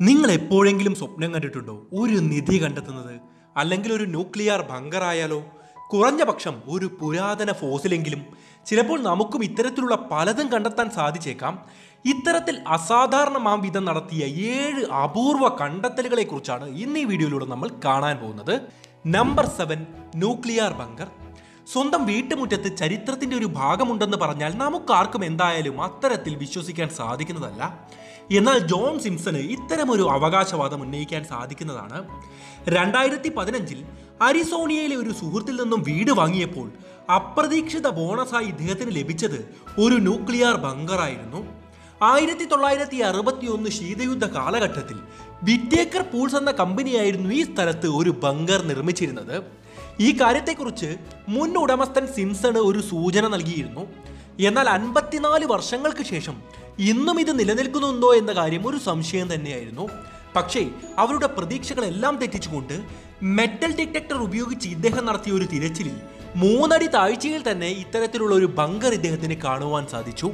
നിങ്ങൾ എപ്പോഴെങ്കിലും സ്വപ്നം കണ്ടിട്ടുണ്ടോ? ഒരു നിധി കണ്ടെത്തുന്നത്? അല്ലെങ്കിൽ ഒരു ന്യൂക്ലിയർ ബങ്കർ ആയാലോ? കുറഞ്ഞ പക്ഷം ഒരു പുരാതന ഫോസിലെങ്കിലും ചിലപ്പോൾ നമുക്കും ഇത്തരത്തിലുള്ള പലതും കണ്ടെത്താൻ സാധിച്ചേക്കാം. ഇത്തരത്തിൽ അസാധാരണമാം വിധം നടത്തിയ ഏഴ് അപൂർവ കണ്ടെത്തലുകളെ കുറിച്ചാണ് ഇന്ന് ഈ വീഡിയോയിലൂടെ നമ്മൾ കാണാൻ പോകുന്നത്. Number seven nuclear bunker. സ്വന്തം വീട്ടുമുറ്റത്ത് ചരിത്രത്തിന്റെ ഒരു ഭാഗമുണ്ടെന്ന് പറഞ്ഞാൽ നമുക്കാർക്കും എന്തായാലും അത്തരത്തിൽ വിശ്വസിക്കാൻ സാധിക്കുന്നതല്ല. എന്നാൽ ജോൺ സിംസന് ഇത്തരമൊരു അവകാശവാദം ഉന്നയിക്കാൻ സാധിക്കുന്നതാണ്. രണ്ടായിരത്തി പതിനഞ്ചിൽ അരിസോണിയയിലെ ഒരു സുഹൃത്തിൽ നിന്നും വീട് വാങ്ങിയപ്പോൾ അപ്രതീക്ഷിത ബോണസായി ഇദ്ദേഹത്തിന് ലഭിച്ചത് ഒരു ന്യൂക്ലിയർ ബങ്കറായിരുന്നു. ആയിരത്തി തൊള്ളായിരത്തി അറുപത്തി ഒന്ന് ശീതയുദ്ധ കാലഘട്ടത്തിൽ വിറ്റേക്കർ പൂൾസ് എന്ന കമ്പനിയായിരുന്നു ഈ സ്ഥലത്ത് ഒരു ബങ്കർ നിർമ്മിച്ചിരുന്നത്. ഈ കാര്യത്തെക്കുറിച്ച് മുൻ ഉടമസ്ഥൻ സിംസണ് ഒരു സൂചന നൽകിയിരുന്നു. എന്നാൽ അൻപത്തിനാല് വർഷങ്ങൾക്ക് ശേഷം ഇന്നും ഇത് നിലനിൽക്കുന്നുണ്ടോ എന്ന കാര്യം ഒരു സംശയം തന്നെയായിരുന്നു. പക്ഷേ അവരുടെ പ്രതീക്ഷകളെല്ലാം തെറ്റിച്ചുകൊണ്ട് മെറ്റൽ ഡിറ്റക്ടർ ഉപയോഗിച്ച് ഇദ്ദേഹം നടത്തിയ ഒരു തിരച്ചിലിൽ മൂന്നടി താഴ്ചയിൽ തന്നെ ഇത്തരത്തിലുള്ള ഒരു ബങ്കർ ഇദ്ദേഹത്തിന് കാണുവാൻ സാധിച്ചു.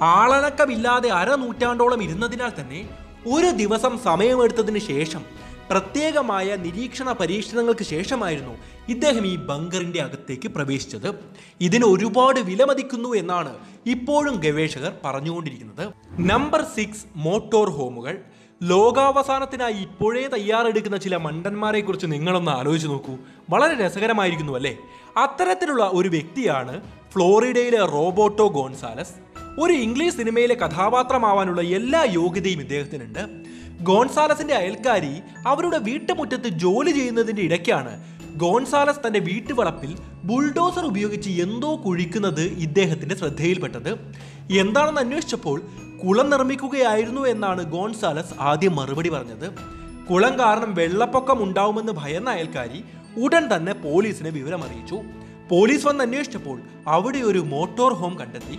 ആളണക്കമില്ലാതെ അരനൂറ്റാണ്ടോളം ഇരുന്നതിനാൽ തന്നെ ഒരു ദിവസം സമയമെടുത്തതിന് ശേഷം പ്രത്യേകമായ നിരീക്ഷണ പരീക്ഷണങ്ങൾക്ക് ശേഷമായിരുന്നു ഇദ്ദേഹം ഈ ബങ്കറിന്റെ അകത്തേക്ക് പ്രവേശിച്ചത്. ഇതിന് ഒരുപാട് വിലമതിക്കുന്നു എന്നാണ് ഇപ്പോഴും ഗവേഷകർ പറഞ്ഞുകൊണ്ടിരിക്കുന്നത്. നമ്പർ സിക്സ് മോട്ടോർ ഹോമുകൾ. ലോകാവസാനത്തിനായി ഇപ്പോഴേ തയ്യാറെടുക്കുന്ന ചില മണ്ടന്മാരെ കുറിച്ച് നിങ്ങളൊന്ന് ആലോചിച്ച് നോക്കൂ. വളരെ രസകരമായിരിക്കുന്നു അല്ലേ? അത്തരത്തിലുള്ള ഒരു വ്യക്തിയാണ് ഫ്ലോറിഡയിലെ റോബോട്ടോ ഗോൺസാലസ്. ഒരു ഇംഗ്ലീഷ് സിനിമയിലെ കഥാപാത്രമാവാനുള്ള എല്ലാ യോഗ്യതയും ഇദ്ദേഹത്തിനുണ്ട്. ഗോൺസാലസിന്റെ അയൽക്കാരി അവരുടെ വീട്ടുമുറ്റത്ത് ജോലി ചെയ്യുന്നതിന്റെ ഇടയ്ക്കാണ് ഗോൺസാലസ് തന്റെ വീട്ടുവളപ്പിൽ ബുൾഡോസർ ഉപയോഗിച്ച് എന്തോ കുഴിക്കുന്നത് ഇദ്ദേഹത്തിന്റെ ശ്രദ്ധയിൽപ്പെട്ടത്. എന്താണെന്ന് അന്വേഷിച്ചപ്പോൾ കുളം നിർമ്മിക്കുകയായിരുന്നു എന്നാണ് ഗോൺസാലസ് ആദ്യം മറുപടി പറഞ്ഞത്. കുളം കാരണം വെള്ളപ്പൊക്കം ഉണ്ടാവുമെന്ന് ഭയന്ന അയൽക്കാരി ഉടൻ തന്നെ പോലീസിനെ വിവരമറിയിച്ചു. പോലീസ് വന്ന് അന്വേഷിച്ചപ്പോൾ അവിടെ ഒരു മോട്ടോർ ഹോം കണ്ടെത്തി.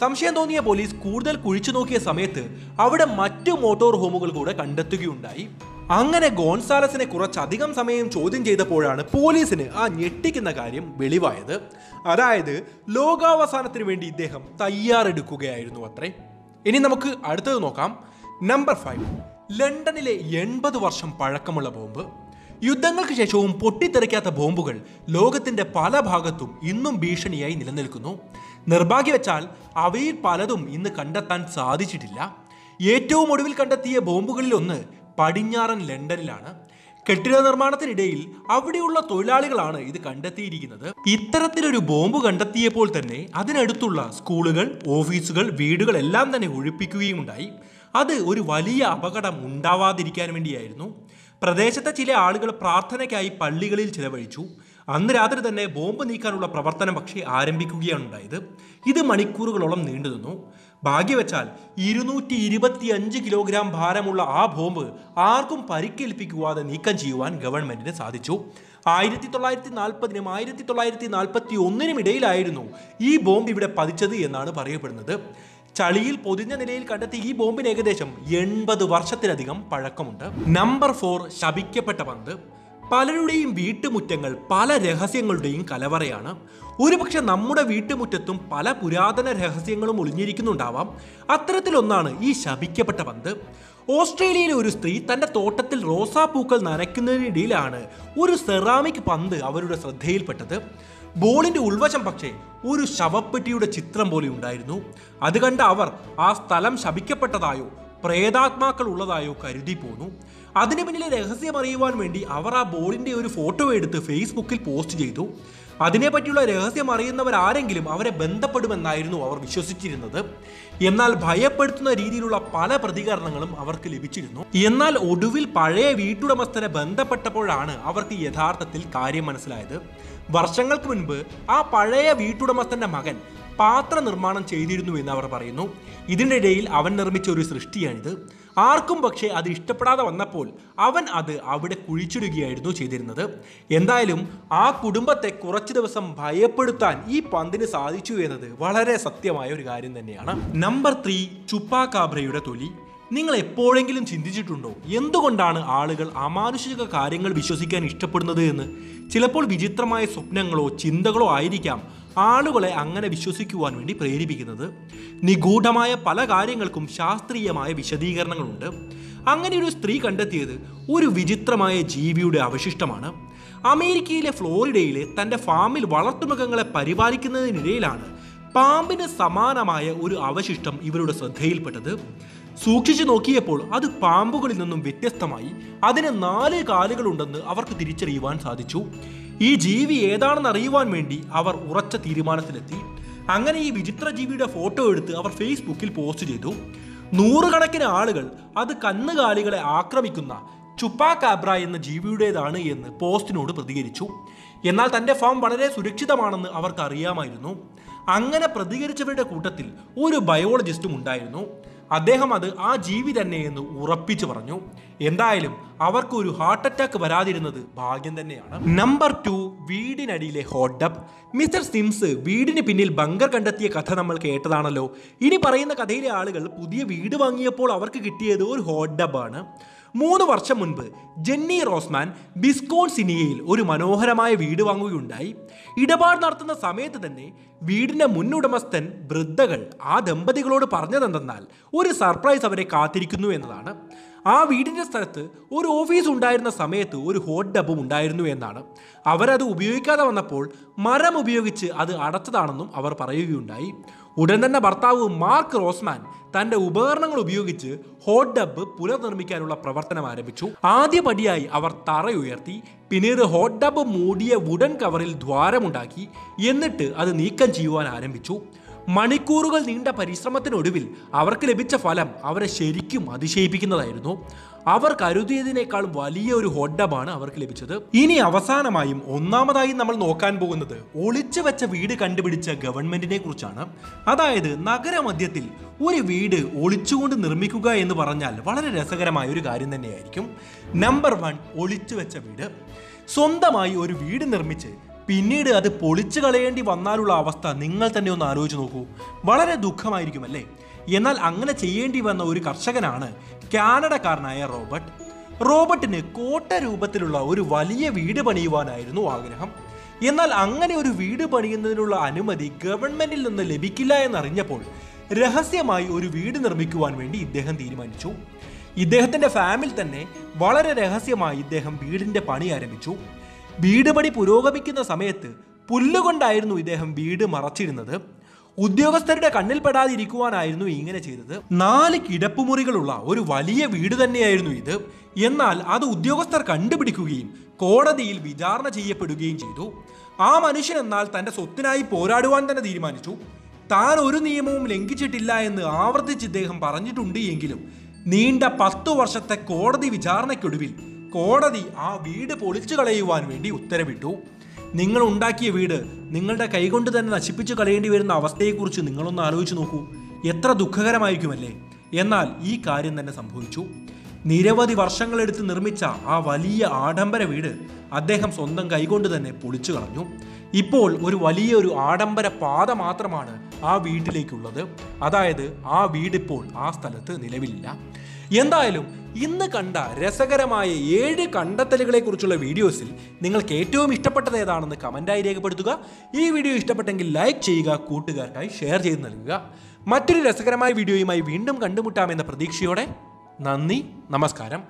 സംശയം തോന്നിയ പോലീസ് കൂടുതൽ കുഴിച്ചു നോക്കിയ സമയത്ത് അവിടെ മറ്റു മോട്ടോർ ഹോമുകൾ കൂടെ കണ്ടെത്തുകയുണ്ടായി. അങ്ങനെ ഗോൺസാലസിനെ കുറച്ചധികം സമയം ചോദ്യം ചെയ്തപ്പോഴാണ് പോലീസിന് ആ ഞെട്ടിക്കുന്ന കാര്യം വെളിവായത്. അതായത് ലോകാവസാനത്തിന് വേണ്ടി ഇദ്ദേഹം തയ്യാറെടുക്കുകയായിരുന്നു അത്രേ. ഇനി നമുക്ക് അടുത്തത് നോക്കാം. Number five. ലണ്ടനിലെ എൺപത് വർഷം പഴക്കമുള്ള ബോംബ്. യുദ്ധങ്ങൾക്ക് ശേഷവും പൊട്ടിത്തെറിക്കാത്ത ബോംബുകൾ ലോകത്തിന്റെ പല ഭാഗത്തും ഇന്നും ഭീഷണിയായി നിലനിൽക്കുന്നു. നിർഭാഗ്യവച്ചാൽ അവയിൽ പലതും ഇന്ന് കണ്ടെത്താൻ സാധിച്ചിട്ടില്ല. ഏറ്റവും ഒടുവിൽ കണ്ടെത്തിയ ബോംബുകളിൽ ഒന്ന് പടിഞ്ഞാറൻ ലണ്ടനിലാണ്. കെട്ടിട നിർമ്മാണത്തിനിടയിൽ അവിടെയുള്ള തൊഴിലാളികളാണ് ഇത് കണ്ടെത്തിയിരിക്കുന്നത്. ഇത്തരത്തിലൊരു ബോംബ് കണ്ടെത്തിയപ്പോൾ തന്നെ അതിനടുത്തുള്ള സ്കൂളുകൾ ഓഫീസുകൾ വീടുകൾ എല്ലാം തന്നെ ഒഴിപ്പിക്കുകയും ഉണ്ടായി. അത് ഒരു വലിയ അപകടം ഉണ്ടാവാതിരിക്കാൻ വേണ്ടിയായിരുന്നു. പ്രദേശത്തെ ചില ആളുകൾ പ്രാർത്ഥനയ്ക്കായി പള്ളികളിൽ ചിലവഴിച്ചു. അന്ന് രാത്രി തന്നെ ബോംബ് നീക്കാനുള്ള പ്രവർത്തനം പക്ഷേ ആരംഭിക്കുകയാണ് ഉണ്ടായത്. ഇത് മണിക്കൂറുകളോളം നീണ്ടുനിന്നു ഭാഗ്യവച്ചാൽ ഇരുന്നൂറ്റി ഇരുപത്തി അഞ്ച് കിലോഗ്രാം ഭാരമുള്ള ആ ബോംബ് ആർക്കും പരിക്കേൽപ്പിക്കുവാതെ നീക്കം ചെയ്യുവാൻ ഗവൺമെന്റിന് സാധിച്ചു. ആയിരത്തി തൊള്ളായിരത്തി നാൽപ്പതിനും ആയിരത്തി തൊള്ളായിരത്തി നാൽപ്പത്തി ഒന്നിനും ഇടയിലായിരുന്നു ഈ ബോംബ് ഇവിടെ പതിച്ചത് എന്നാണ് പറയപ്പെടുന്നത്. ചളിയിൽ പൊതിഞ്ഞ നിലയിൽ കണ്ടെത്തിയ ഈ ബോംബിന് ഏകദേശം എൺപത് വർഷത്തിലധികം പഴക്കമുണ്ട്. നമ്പർ ഫോർ ശപിക്കപ്പെട്ട പന്ത്. പലരുടെയും വീട്ടുമുറ്റങ്ങൾ പല രഹസ്യങ്ങളുടെയും കലവറയാണ്. ഒരുപക്ഷെ നമ്മുടെ വീട്ടുമുറ്റത്തും പല പുരാതന രഹസ്യങ്ങളും ഒളിഞ്ഞിരിക്കുന്നുണ്ടാവാം. അത്തരത്തിലൊന്നാണ് ഈ ശപിക്കപ്പെട്ട പന്ത്. ഓസ്ട്രേലിയയിലെ ഒരു സ്ത്രീ തന്റെ തോട്ടത്തിൽ റോസാപ്പൂക്കൾ നനയ്ക്കുന്നതിനിടയിലാണ് ഒരു സെറാമിക് പന്ത് അവരുടെ ശ്രദ്ധയിൽപ്പെട്ടത്. ബോളിന്റെ ഉൾവശം പക്ഷേ ഒരു ശവപ്പെട്ടിയുടെ ചിത്രം പോലെ ഉണ്ടായിരുന്നു. അത് കണ്ട അവർ ആ സ്ഥലം ശപിക്കപ്പെട്ടതായോ പ്രേതാത്മാക്കൾ ഉള്ളതായോ കരുതി പോന്നു അതിന് പിന്നിലെ രഹസ്യം അറിയുവാൻ വേണ്ടി അവർ ആ ബോളിന്റെ ഒരു ഫോട്ടോ എടുത്ത് ഫേസ്ബുക്കിൽ പോസ്റ്റ് ചെയ്തു. അതിനെപ്പറ്റിയുള്ള രഹസ്യം അറിയുന്നവർ ആരെങ്കിലും അവരെ ബന്ധപ്പെടുമെന്നായിരുന്നു അവർ വിശ്വസിച്ചിരുന്നത്. എന്നാൽ ഭയപ്പെടുത്തുന്ന രീതിയിലുള്ള പല പ്രതികരണങ്ങളും അവർക്ക് ലഭിച്ചിരുന്നു. എന്നാൽ ഒടുവിൽ പഴയ വീട്ടുടമസ്ഥനെ ബന്ധപ്പെട്ടപ്പോഴാണ് അവർക്ക് യഥാർത്ഥത്തിൽ കാര്യം മനസ്സിലായത്. വർഷങ്ങൾക്ക് മുൻപ് ആ പഴയ വീട്ടുടമസ്ഥന്റെ മകൻ പാത്ര നിർമ്മാണം ചെയ്തിരുന്നു എന്ന് അവർ പറയുന്നു. ഇതിനിടയിൽ അവൻ നിർമ്മിച്ച ഒരു സൃഷ്ടിയാണിത്. ആർക്കും പക്ഷേ അത് ഇഷ്ടപ്പെടാതെ വന്നപ്പോൾ അവൻ അത് അവിടെ കുഴിച്ചിടുകയായിരുന്നു ചെയ്തിരുന്നത്. എന്തായാലും ആ കുടുംബത്തെ കുറച്ചു ദിവസം ഭയപ്പെടുത്താൻ ഈ പന്തിന് സാധിച്ചു എന്നത് വളരെ സത്യമായ ഒരു കാര്യം തന്നെയാണ്. നമ്പർ ത്രീ ചുപ്പാകാബ്രയുടെ തൊലി. നിങ്ങൾ എപ്പോഴെങ്കിലും ചിന്തിച്ചിട്ടുണ്ടോ എന്തുകൊണ്ടാണ് ആളുകൾ അമാനുഷിക കാര്യങ്ങൾ വിശ്വസിക്കാൻ ഇഷ്ടപ്പെടുന്നത് എന്ന്? ചിലപ്പോൾ വിചിത്രമായ സ്വപ്നങ്ങളോ ചിന്തകളോ ആയിരിക്കാം ആളുകളെ അങ്ങനെ വിശ്വസിക്കുവാൻ വേണ്ടി പ്രേരിപ്പിക്കുന്നത് നിഗൂഢമായ പല കാര്യങ്ങൾക്കും ശാസ്ത്രീയമായ വിശദീകരണങ്ങളുണ്ട്. അങ്ങനെ ഒരു സ്ത്രീ കണ്ടെത്തിയത് ഒരു വിചിത്രമായ ജീവിയുടെ അവശിഷ്ടമാണ്. അമേരിക്കയിലെ ഫ്ലോറിഡയിലെ തന്റെ ഫാമിൽ വളർത്തുമൃഗങ്ങളെ പരിപാലിക്കുന്നതിനിടയിലാണ് പാമ്പിന് സമാനമായ ഒരു അവശിഷ്ടം ഇവരുടെ ശ്രദ്ധയിൽപ്പെട്ടത്. സൂക്ഷിച്ചു നോക്കിയപ്പോൾ അത് പാമ്പുകളിൽ നിന്നും വ്യത്യസ്തമായി അതിന് നാല് കാലുകളുണ്ടെന്ന് അവർക്ക് തിരിച്ചറിയുവാൻ സാധിച്ചു. ഈ ജീവി ഏതാണെന്ന് അറിയുവാൻ വേണ്ടി അവർ ഉറച്ച തീരുമാനത്തിലെത്തി. അങ്ങനെ ഈ വിചിത്ര ജീവിയുടെ ഫോട്ടോ എടുത്ത് അവർ ഫേസ്ബുക്കിൽ പോസ്റ്റ് ചെയ്തു. നൂറുകണക്കിന് ആളുകൾ അത് കന്നുകാലികളെ ആക്രമിക്കുന്ന ചുപ്പാ കാബ്ര എന്ന ജീവിയുടേതാണ് എന്ന് പോസ്റ്റിനോട് പ്രതികരിച്ചു. എന്നാൽ തന്റെ ഫാം വളരെ സുരക്ഷിതമാണെന്ന് അവർക്ക് അറിയാമായിരുന്നു അങ്ങനെ പ്രതികരിച്ചവരുടെ കൂട്ടത്തിൽ ഒരു ബയോളജിസ്റ്റും ഉണ്ടായിരുന്നു. അദ്ദേഹം അത് ആ ജീവി തന്നെ എന്ന് ഉറപ്പിച്ചു പറഞ്ഞു. എന്തായാലും അവർക്ക് ഒരു ഹാർട്ട് അറ്റാക്ക് വരാതിരുന്നത് ഭാഗ്യം തന്നെയാണ്. നമ്പർ ടു വീടിനടിയിലെ ഹോട്ടപ്പ് മിസ്റ്റർ സിംസ് വീടിന് പിന്നിൽ ബങ്കർ കണ്ടെത്തിയ കഥ നമ്മൾ കേട്ടതാണല്ലോ. ഇനി പറയുന്ന കഥയിലെ ആളുകൾ പുതിയ വീട് വാങ്ങിയപ്പോൾ അവർക്ക് കിട്ടിയത് ഒരു ഹോട്ട് ഡബാണ് മൂന്ന് വർഷം മുൻപ് ജെന്നി റോസ്മാൻ ബിസ്കോൺ ബിസ്കോൺസിനിയയിൽ ഒരു മനോഹരമായ വീട് വാങ്ങുകയുണ്ടായി. ഇടപാട് നടത്തുന്ന സമയത്ത് തന്നെ വീടിന്റെ മുന്നുടമസ്ഥൻ വൃദ്ധകൾ ആ ദമ്പതികളോട് പറഞ്ഞതെന്തെന്നാൽ ഒരു സർപ്രൈസ് അവരെ കാത്തിരിക്കുന്നു എന്നതാണ്. ആ വീടിന്റെ സ്ഥലത്ത് ഒരു ഓഫീസ് ഉണ്ടായിരുന്ന സമയത്ത് ഒരു ഹോട്ട് ഡബും ഉണ്ടായിരുന്നു എന്നാണ്. അവരത് ഉപയോഗിക്കാതെ വന്നപ്പോൾ മരം ഉപയോഗിച്ച് അത് അടച്ചതാണെന്നും അവർ പറയുകയുണ്ടായി. ഉടൻ തന്നെ ഭർത്താവ് മാർക്ക് റോസ്മാൻ തന്റെ ഉപകരണങ്ങൾ ഉപയോഗിച്ച് ഹോട്ട് ഡബ് പുനർനിർമ്മിക്കാനുള്ള പ്രവർത്തനം ആരംഭിച്ചു. ആദ്യപടിയായി അവർ തറ ഉയർത്തി പിന്നീട് ഹോട്ട് ഡബ് മൂടിയ വുഡൻ കവറിൽ ദ്വാരമുണ്ടാക്കി എന്നിട്ട് അത് നീക്കം ചെയ്യുവാൻ ആരംഭിച്ചു. മണിക്കൂറുകൾ നീണ്ട പരിശ്രമത്തിനൊടുവിൽ അവർക്ക് ലഭിച്ച ഫലം അവരെ ശരിക്കും അതിശയിപ്പിക്കുന്നതായിരുന്നു. അവർ കരുതിയതിനേക്കാൾ വലിയ ഒരു ഹൊഡമാണ് അവർക്ക് ലഭിച്ചത്. ഇനി അവസാനമായും ഒന്നാമതായി നമ്മൾ നോക്കാൻ പോകുന്നത് ഒളിച്ചു വെച്ച വീട് കണ്ടുപിടിച്ച ഗവൺമെന്റിനെ കുറിച്ചാണ്. അതായത് നഗരമധ്യത്തിൽ ഒരു വീട് ഒളിച്ചുകൊണ്ട് നിർമ്മിക്കുക എന്ന് പറഞ്ഞാൽ വളരെ രസകരമായ ഒരു കാര്യം തന്നെയായിരിക്കും. നമ്പർ വൺ ഒളിച്ചു വെച്ച വീട്. സ്വന്തമായി ഒരു വീട് നിർമ്മിച്ച് പിന്നീട് അത് പൊളിച്ചു കളയേണ്ടി വന്നാലുള്ള അവസ്ഥ നിങ്ങൾ തന്നെ ഒന്ന് ആലോചിച്ച് നോക്കൂ. വളരെ ദുഃഖമായിരിക്കും അല്ലേ എന്നാൽ അങ്ങനെ ചെയ്യേണ്ടി വന്ന ഒരു കർഷകനാണ് കാനഡക്കാരനായ റോബർട്ട്. റോബർട്ടിന് കോട്ട രൂപത്തിലുള്ള ഒരു വലിയ വീട് പണിയുവാനായിരുന്നു ആഗ്രഹം. എന്നാൽ അങ്ങനെ ഒരു വീട് പണിയുന്നതിനുള്ള അനുമതി ഗവൺമെന്റിൽ നിന്ന് ലഭിക്കില്ല എന്നറിഞ്ഞപ്പോൾ രഹസ്യമായി ഒരു വീട് നിർമ്മിക്കുവാൻ വേണ്ടി ഇദ്ദേഹം തീരുമാനിച്ചു. ഇദ്ദേഹത്തിന്റെ ഫാമിൽ തന്നെ വളരെ രഹസ്യമായി ഇദ്ദേഹം വീടിന്റെ പണി ആരംഭിച്ചു. വീട് പണി പുരോഗമിക്കുന്ന സമയത്ത് പുല്ലുകൊണ്ടായിരുന്നു ഇദ്ദേഹം വീട് മറച്ചിരുന്നത്. ഉദ്യോഗസ്ഥരുടെ കണ്ണിൽപ്പെടാതിരിക്കുവാനായിരുന്നു ഇങ്ങനെ ചെയ്തത്. നാല് കിടപ്പുമുറികളുള്ള ഒരു വലിയ വീട് തന്നെയായിരുന്നു ഇത്. എന്നാൽ അത് ഉദ്യോഗസ്ഥർ കണ്ടുപിടിക്കുകയും കോടതിയിൽ വിചാരണ ചെയ്യപ്പെടുകയും ചെയ്തു. ആ മനുഷ്യൻ എന്നാൽ തന്റെ സ്വത്തിനായി പോരാടുവാൻ തന്നെ തീരുമാനിച്ചു. താൻ ഒരു നിയമവും ലംഘിച്ചിട്ടില്ല എന്ന് ആവർത്തിച്ച് ഇദ്ദേഹം പറഞ്ഞിട്ടുണ്ട് എങ്കിലും നീണ്ട പത്തു വർഷത്തെ കോടതി വിചാരണയ്ക്കൊടുവിൽ കോടതി ആ വീട് പൊളിച്ചു കളയുവാൻ വേണ്ടി ഉത്തരവിട്ടു. നിങ്ങൾ ഉണ്ടാക്കിയ വീട് നിങ്ങളുടെ കൈകൊണ്ട് തന്നെ നശിപ്പിച്ചു കളയേണ്ടി വരുന്ന അവസ്ഥയെക്കുറിച്ച് നിങ്ങളൊന്ന് ആലോചിച്ച് നോക്കൂ. എത്ര ദുഃഖകരമായിരിക്കുമല്ലേ? എന്നാൽ ഈ കാര്യം തന്നെ സംഭവിച്ചു. നിരവധി വർഷങ്ങളെടുത്ത് നിർമ്മിച്ച ആ വലിയ ആഡംബര വീട് അദ്ദേഹം സ്വന്തം കൈകൊണ്ട് തന്നെ പൊളിച്ചു കളഞ്ഞു. ഇപ്പോൾ ഒരു വലിയൊരു ആഡംബര പാത മാത്രമാണ് ആ വീട്ടിലേക്കുള്ളത്. അതായത് ആ വീടിപ്പോൾ ആ സ്ഥലത്ത് നിലവിലില്ല. എന്തായാലും ഇന്ന് കണ്ട രസകരമായ ഏഴ് കണ്ടെത്തലുകളെ കുറിച്ചുള്ള വീഡിയോസിൽ നിങ്ങൾക്ക് ഏറ്റവും ഇഷ്ടപ്പെട്ടത് ഏതാണെന്ന് കമന്റായി രേഖപ്പെടുത്തുക. ഈ വീഡിയോ ഇഷ്ടപ്പെട്ടെങ്കിൽ ലൈക്ക് ചെയ്യുക കൂട്ടുകാർക്കായി ഷെയർ ചെയ്ത് നൽകുക. മറ്റൊരു രസകരമായ വീഡിയോയുമായി വീണ്ടും കണ്ടുമുട്ടാമെന്ന പ്രതീക്ഷയോടെ നന്ദി നമസ്കാരം.